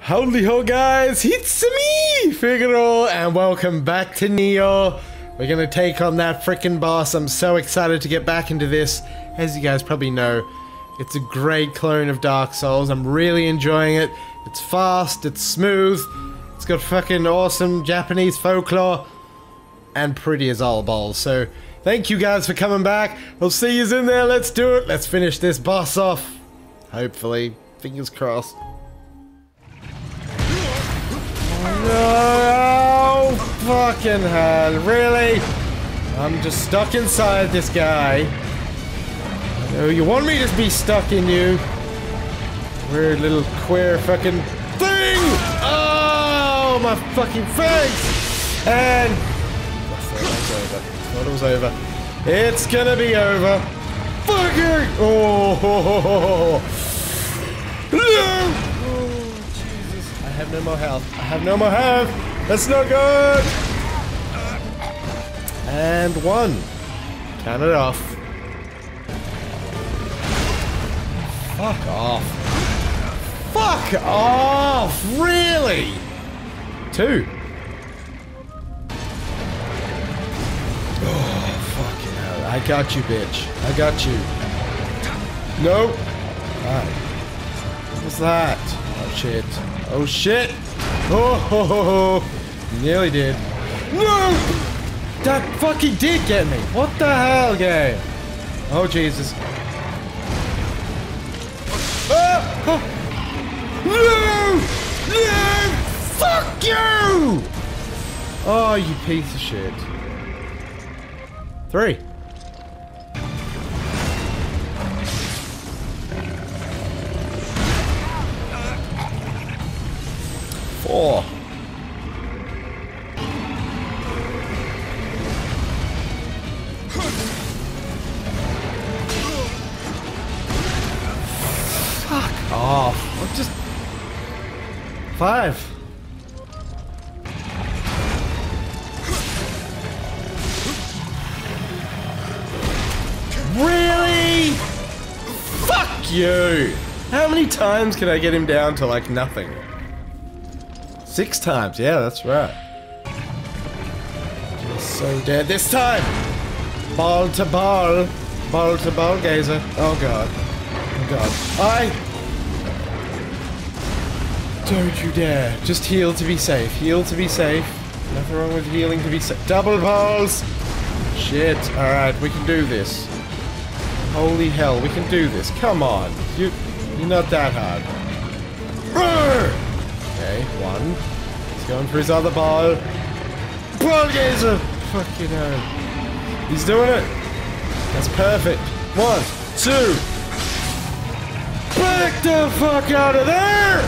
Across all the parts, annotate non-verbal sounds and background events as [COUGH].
Holy ho guys, it's me, Figaro, and welcome back to Nioh. We're gonna take on that freaking boss. I'm so excited to get back into this. As you guys probably know, it's a great clone of Dark Souls. I'm really enjoying it. It's fast, it's smooth, it's got fucking awesome Japanese folklore, and pretty as all balls. So, thank you guys for coming back. We'll see you in there. Let's do it. Let's finish this boss off. Hopefully. Fingers crossed. No, oh, fucking hell, really? I'm just stuck inside this guy. No, you want me to be stuck in you? Weird little queer fucking thing! Oh, my fucking face! And... Thought it was over. It's gonna be over. Fucker! Oh, ho, ho, ho, have no more health. I have no more health. That's not good. And one. Count it off. Fuck off. Fuck off. Really? Two. Oh, fucking hell. I got you, bitch. I got you. Nope. Alright. What was that? Oh, shit. Oh shit! Oh, ho, ho, ho. nearly did. No! That fucking did get me. What the hell, game? Oh Jesus! Ah! Oh. No! No! Fuck you! Oh, you piece of shit. Three. Four. Fuck off. What just... Five. Really? Fuck you! How many times can I get him down to like nothing? Six times, yeah, that's right. So dead this time! Ball to ball. Ball to ball gazer. Oh god. Oh god. I... Don't you dare. Just heal to be safe. Heal to be safe. Nothing wrong with healing to be safe. Double balls! Shit. Alright, we can do this. Holy hell, we can do this. Come on. You, you're not that hard. One. He's going for his other ball. Ball gazer! Fucking hell. He's doing it. That's perfect. One, two. Back the fuck out of there!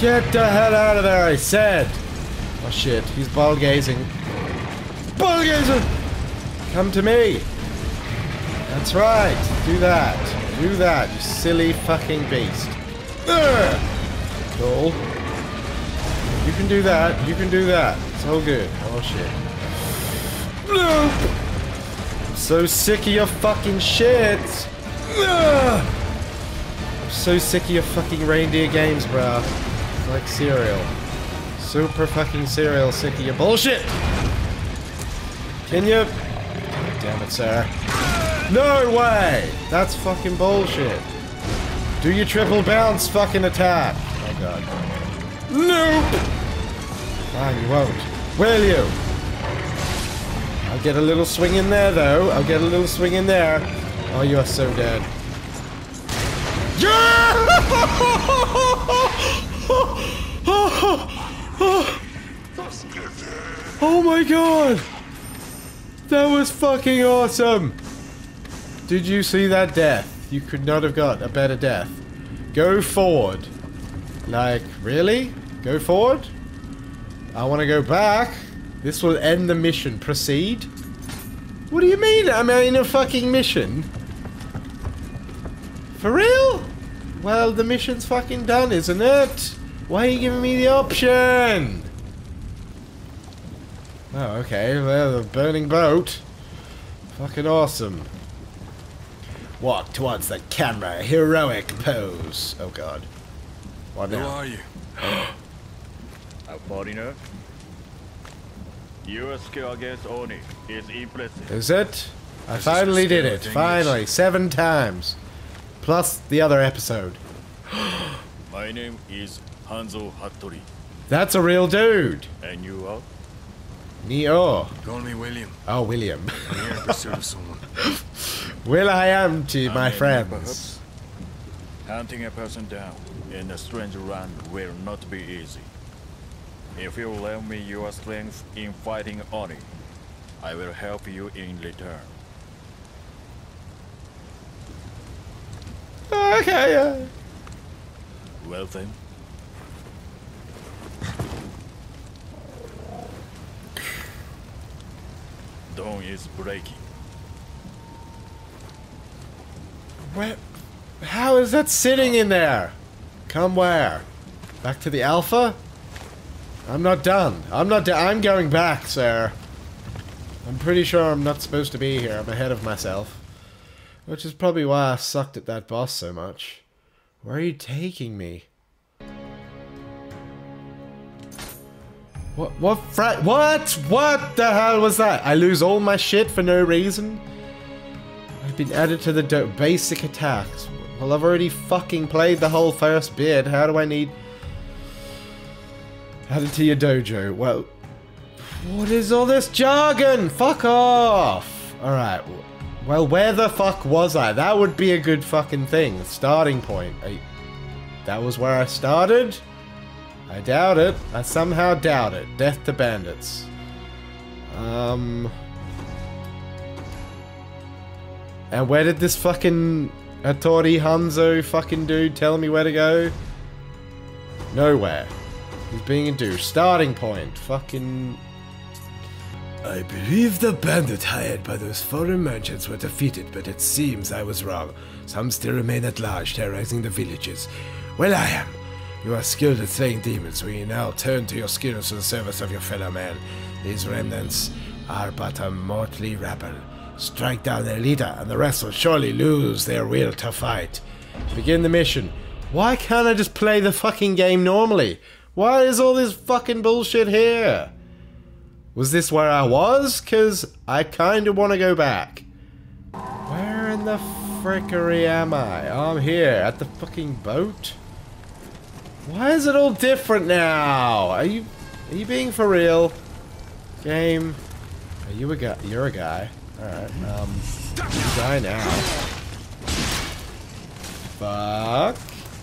Get the hell out of there, I said. Oh shit, he's ball gazing. Ball gazer! Come to me. That's right. Do that. Do that, you silly fucking beast. Cool. You can do that. You can do that. All good. Oh shit. No. I'm so sick of your fucking shit. I'm so sick of your fucking reindeer games. It's like cereal. Super fucking cereal. Sick of your bullshit. Can you? Damn it, sir. No way! That's fucking bullshit. Do your triple bounce fucking attack. Oh god. Nope! Fine, you won't. Will you? I'll get a little swing in there though. I'll get a little swing in there. Oh, you are so dead. Yeah! Oh my god! That was fucking awesome! Did you see that death? You could not have got a better death. Go forward. Like, really? Go forward? I want to go back. This will end the mission. Proceed? What do you mean? I'm in a fucking mission. For real? Well, the mission's fucking done, isn't it? Why are you giving me the option? Oh, okay. Well, the burning boat. Fucking awesome. Walk towards the camera, heroic pose. Oh god. What Who now? are you? [GASPS] [GASPS] [GASPS] A foreigner? Your skill against Oni is impressive. Is it? I This finally did it. thing, Finally. Seven times. Plus the other episode. [GASPS] My name is Hanzo Hattori, That's a real dude. and you are? Neo. Call me William. Oh, William. [LAUGHS] I'm here in pursuit of someone. [LAUGHS] Will I am to my I am friends. Hunting a person down in a strange land will not be easy. If you lend me your strength in fighting Oni, I will help you in return. Okay, yeah. Well then, dawn is breaking. Where? How is that sitting in there? Come where? Back to the alpha? I'm not done. I'm not done. I'm going back, sir. I'm pretty sure I'm not supposed to be here. I'm ahead of myself. Which is probably why I sucked at that boss so much. Where are you taking me? What? What? Fra- what? What the hell was that? I lose all my shit for no reason? I've been added to the basic attacks. Well, I've already fucking played the whole first bit. How do I need... Added to your dojo. Well, what is all this jargon? Fuck off! Alright, well, where the fuck was I? That would be a good fucking thing. Starting point. I, that was where I started? I doubt it. I somehow doubt it. Death to bandits. Um... And where did this fucking Hattori Hanzo fucking dude tell me where to go? Nowhere. He's being a douche. Starting point. Fucking... I believe the bandit hired by those foreign merchants were defeated, but it seems I was wrong. Some still remain at large, terrorizing the villages. Well, I am. You are skilled at slaying demons. Will you now turn to your skills in the service of your fellow man? These remnants are but a motley rabble. Strike down their leader, and the rest will surely lose their will to fight. Begin the mission. Why can't I just play the fucking game normally? Why is all this fucking bullshit here? Was this where I was? Because I kind of want to go back. Where in the frickery am I? I'm here, at the fucking boat? Why is it all different now? Are you are you being for real? Game. Are you a guy? You're a guy. Alright, um, die now. Fuck.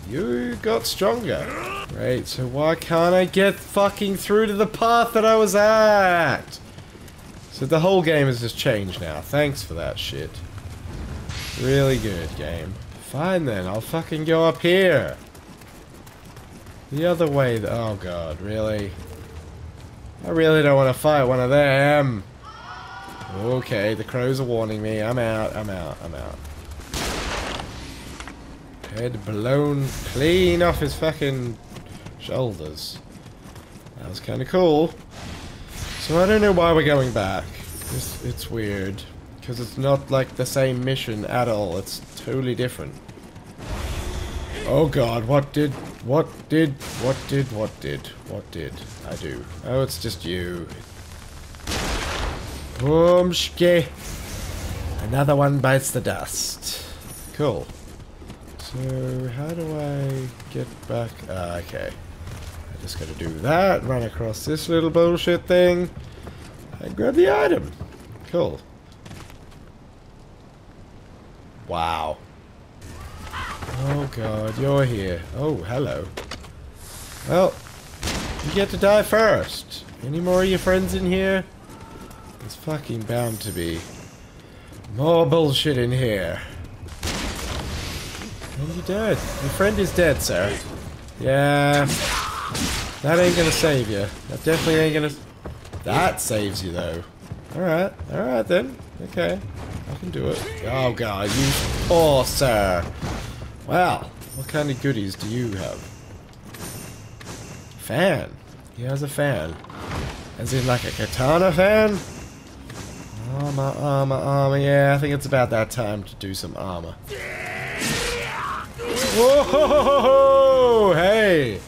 You got stronger. Great, so why can't I get fucking through to the path that I was at? So the whole game has just changed now. Thanks for that shit. Really good game. Fine then, I'll fucking go up here. The other way, th oh god, really? I really don't want to fight one of them. Okay, the crows are warning me. I'm out, I'm out, I'm out. Head blown clean off his fucking shoulders. That was kind of cool. So I don't know why we're going back. It's, it's weird. Because it's not like the same mission at all. It's totally different. Oh god, what did, what did, what did, what did, what did I do? Oh, it's just you. Boomshke. Another one bites the dust. Cool. So, how do I get back? Ah, okay. Just gotta do that, run across this little bullshit thing, and grab the item. Cool. Wow. Oh god, you're here. Oh, hello. Well, you get to die first. Any more of your friends in here? There's fucking bound to be more bullshit in here. And you're dead. Your friend is dead, sir. Yeah. That ain't gonna save you. That definitely ain't gonna... That saves you, though. Alright. Alright, then. Okay. I can do it. Oh, God. You poor oh, sir. Well, what kind of goodies do you have? Fan. He has a fan. As in, like, a katana fan? Armor, armor, armor. Yeah, I think it's about that time to do some armor. Whoa! Hey!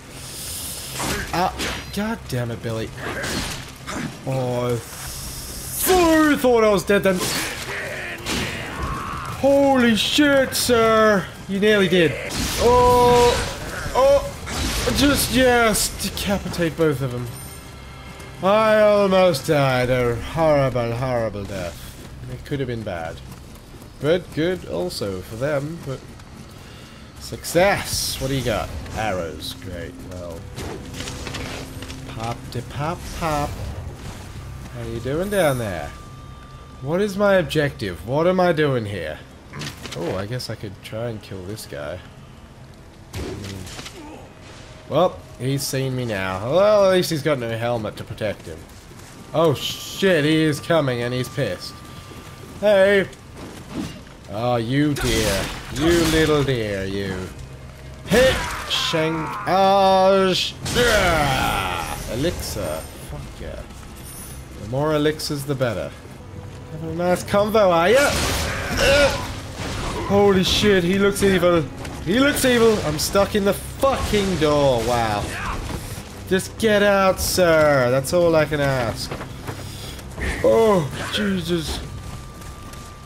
Ah, God damn it, Billy. Oh, I th- thought I was dead then. Holy shit, sir! You nearly did. Oh, oh, just yes, decapitate both of them. I almost died a horrible, horrible death. It could have been bad. But good also for them, but... Success! What do you got? Arrows. Great, well... Pop de pop pop. How you doing down there? What is my objective? What am I doing here? Oh, I guess I could try and kill this guy. Hmm. Well, he's seen me now. Well, at least he's got no helmet to protect him. Oh shit, he is coming and he's pissed. Hey! Oh, you dear. You little dear, you. Hit! Shank. Oh, sh. Elixir. Fuck yeah. The more elixirs, the better. Having a nice convo, are ya? Holy shit, he looks evil. He looks evil. I'm stuck in the fucking door. Wow. Just get out, sir. That's all I can ask. Oh, Jesus.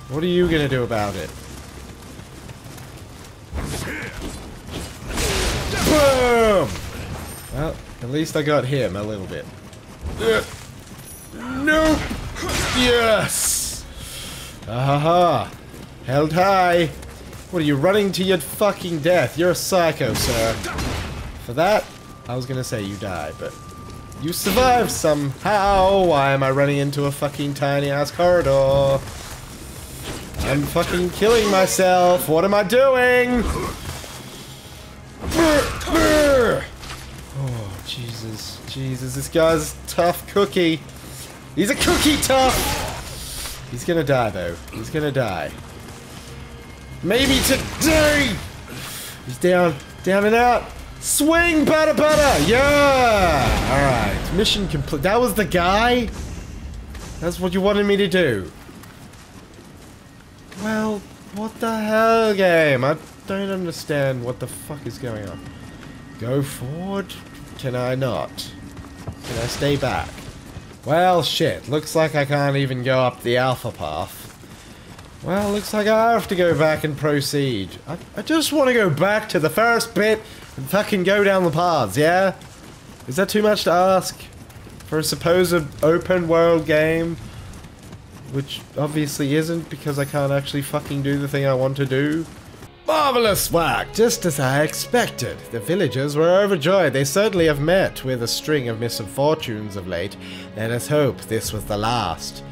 What are you gonna do about it? Boom! Well, at least I got him a little bit. Uh, nope! Yes! Ahaha! Held high! What are you running to your fucking death? You're a psycho, sir. For that, I was gonna say you die, but you survived somehow. Why am I running into a fucking tiny ass corridor? I'm fucking killing myself. What am I doing? Jesus. This guy's tough cookie. He's a cookie tough. He's gonna die, though. He's gonna die. Maybe today! He's down, down and out. Swing, butter, butter! Yeah! Alright, mission complete. That was the guy? That's what you wanted me to do. Well, what the hell, game? I don't understand what the fuck is going on. Go forward? Can I not? Can I stay back? Well, shit. Looks like I can't even go up the alpha path. Well, looks like I have to go back and proceed. I, I just want to go back to the first bit and fucking go down the paths, yeah? Is that too much to ask? For a supposed open world game? Which obviously isn't because I can't actually fucking do the thing I want to do. Marvelous work, just as I expected. The villagers were overjoyed. They certainly have met with a string of misfortunes of late. Let us hope this was the last.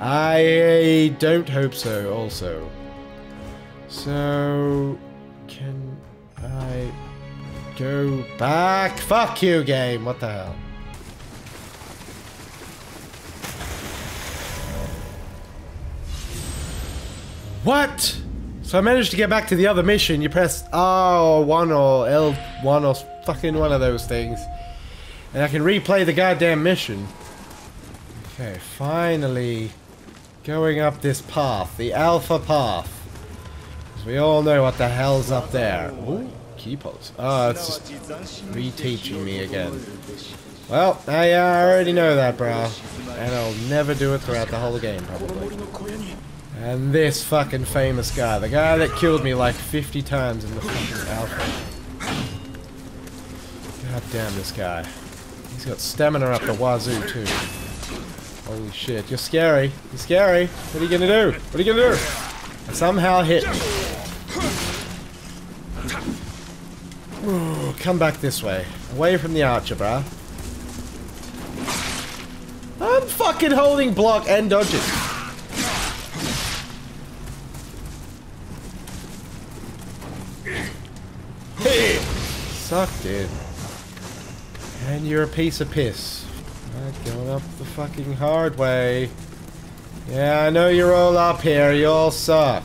I don't hope so, also. So, can I go back? Fuck you, game. What the hell? What? So I managed to get back to the other mission. You press R1 or L1 or fucking one of those things. And I can replay the goddamn mission. Okay, finally going up this path. The alpha path. We all know what the hell's up there. Ooh, keepers. Oh, it's just reteaching me again. Well, I uh, already know that, bro. And I'll never do it throughout the whole game, probably. And this fucking famous guy. The guy that killed me like 50 times in the fucking alpha. God damn this guy. He's got stamina up the wazoo, too. Holy shit, you're scary. You're scary. What are you gonna do? What are you gonna do? I somehow hit. Ooh, come back this way. Away from the archer, bruh. I'm fucking holding block and dodging. Hey! Suck, dude. And you're a piece of piss. Right, going up the fucking hard way. Yeah, I know you're all up here. You all suck.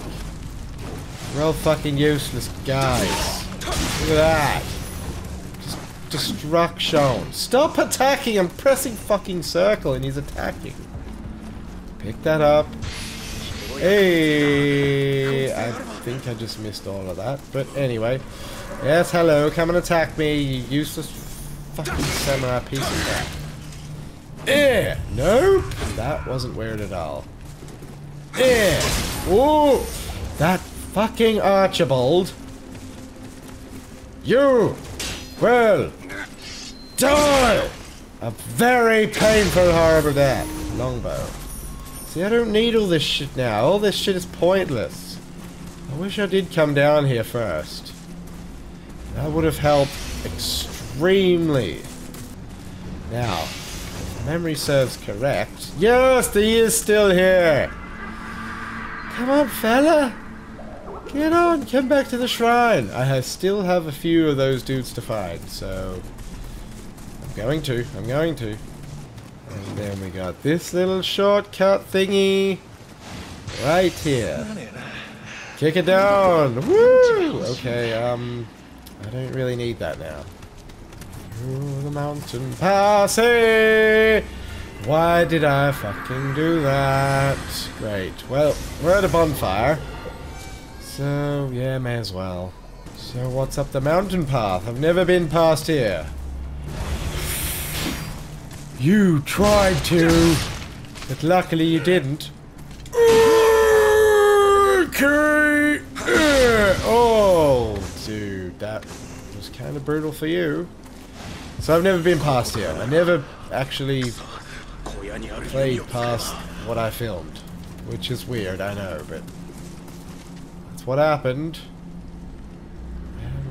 You're all fucking useless guys. Look at that. Just destruction. Stop attacking. I'm pressing fucking circle and he's attacking. Pick that up. Hey, I think I just missed all of that. But anyway, yes, hello, come and attack me, you useless fucking samurai piece of crap. Eh, nope, that wasn't weird at all. Eh, ooh, that fucking Archibald. You will die a very painful, horrible death. Longbow. See, I don't need all this shit now. All this shit is pointless. I wish I did come down here first. That would have helped extremely. Now, memory serves correct. Yes, he is still here. Come on, fella. Get on, come back to the shrine. I have, still have a few of those dudes to find, so... I'm going to, I'm going to. And then we got this little shortcut thingy right here. Kick it down! Woo! Okay, um, I don't really need that now. Through the mountain pass, hey! Why did I fucking do that? Great. Well, we're at a bonfire. So, yeah, may as well. So, what's up the mountain path? I've never been past here. You tried to, but luckily you didn't. Okay. [CLEARS THROAT] Oh, dude, that was kind of brutal for you. So I've never been past here. I never actually played past what I filmed, which is weird, I know, but that's what happened.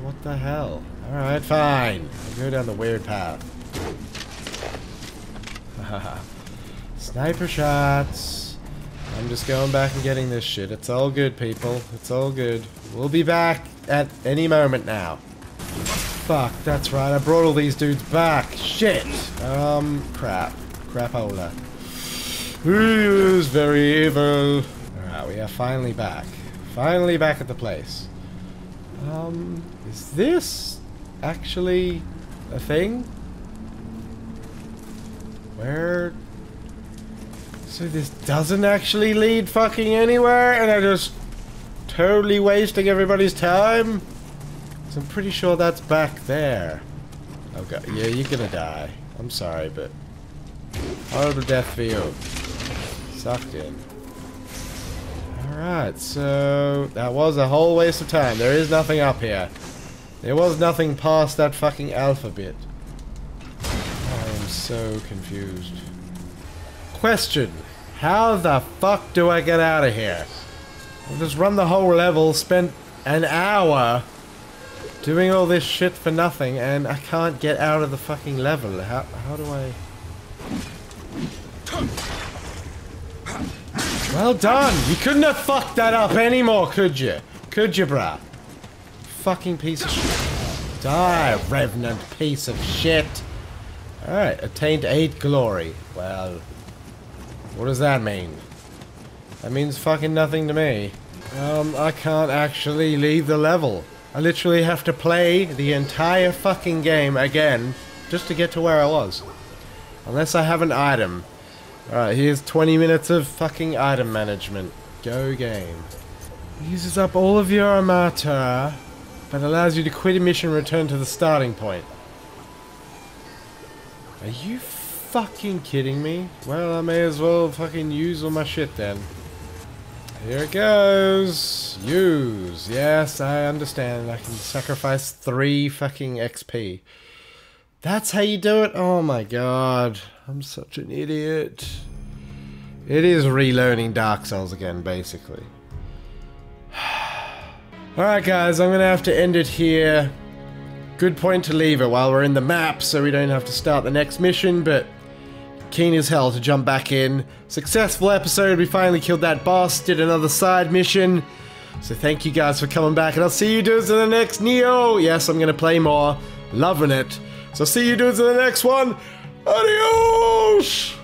What the hell? Alright, fine. I'll go down the weird path. [LAUGHS] Sniper shots. I'm just going back and getting this shit. It's all good, people. It's all good. We'll be back at any moment now. Fuck, that's right. I brought all these dudes back. Shit. Um, crap. Crapola. He is very evil. Alright, we are finally back. Finally back at the place. Um, is this actually a thing? Where... So this doesn't actually lead fucking anywhere and I'm just totally wasting everybody's time? So I'm pretty sure that's back there. Oh god, yeah, you're gonna die. I'm sorry, but... Horrible death for you. Sucked in. Alright, so... That was a whole waste of time. There is nothing up here. There was nothing past that fucking alphabet. So confused. Question. How the fuck do I get out of here? I've just run the whole level, spent an hour doing all this shit for nothing, and I can't get out of the fucking level. How, how do I... Well done! You couldn't have fucked that up anymore, could you? Could you, bruh? Fucking piece of shit. Die, revenant piece of shit! Alright, attained 8 glory. Well, what does that mean? That means fucking nothing to me. Um, I can't actually leave the level. I literally have to play the entire fucking game again just to get to where I was. Unless I have an item. Alright, here's 20 minutes of fucking item management. Go game. Uses up all of your Amrita, but allows you to quit a mission and return to the starting point. Are you fucking kidding me? Well, I may as well fucking use all my shit then. Here it goes. Use. Yes, I understand. I can sacrifice three fucking XP. That's how you do it? Oh my god. I'm such an idiot. It is relearning Dark Souls again, basically. [SIGHS] Alright guys, I'm gonna have to end it here. Good point to leave it while we're in the map so we don't have to start the next mission, but keen as hell to jump back in. Successful episode, we finally killed that boss, did another side mission. So thank you guys for coming back, and I'll see you dudes in the next Nioh. Yes, I'm gonna play more. Loving it. So see you dudes in the next one. Adios!